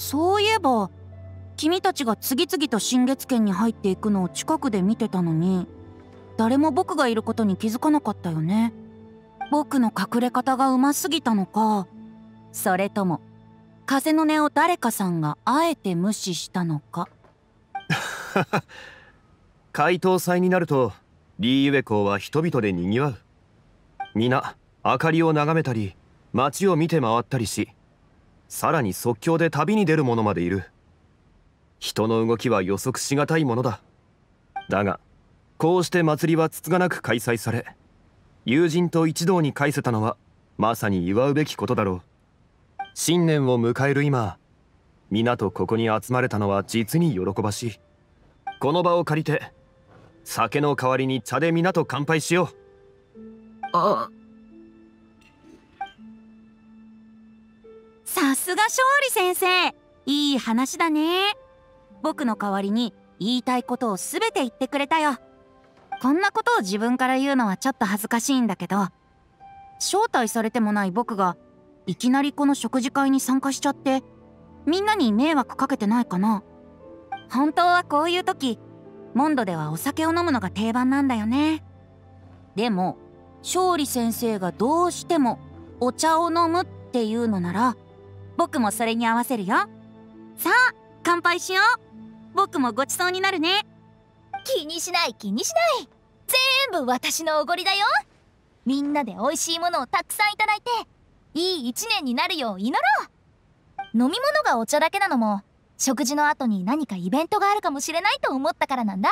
そういえば君たちが次々と新月圏に入っていくのを近くで見てたのに誰も僕がいることに気づかなかったよね。僕の隠れ方がうますぎたのか。それとも風の音を誰かさんがあえて無視したのか。解凍祭になるとリーユエ港は人々でにぎわう。皆明かりを眺めたり街を見て回ったりしさらに即興で旅に出る者までいる。人の動きは予測しがたいものだ。だがこうして祭りはつつがなく開催され友人と一堂に会せたのはまさに祝うべきことだろう。新年を迎える今皆とここに集まれたのは実に喜ばしい。この場を借りて酒の代わりに茶で皆と乾杯しよう。あさすが勝利先生。いい話だね。僕の代わりに言いたいことを全て言ってくれたよ。こんなことを自分から言うのはちょっと恥ずかしいんだけど招待されてもない僕がいきなりこの食事会に参加しちゃってみんなに迷惑かけてないかな。本当はこういう時モンドではお酒を飲むのが定番なんだよね。でも勝利先生がどうしてもお茶を飲むっていうのなら僕もそれに合わせるよ。さあ乾杯しよう。僕もごちそうになるね。気にしない気にしない。全部私のおごりだよ。みんなで美味しいものをたくさんいただいていい一年になるよう祈ろう。飲み物がお茶だけなのも食事の後に何かイベントがあるかもしれないと思ったからなんだ。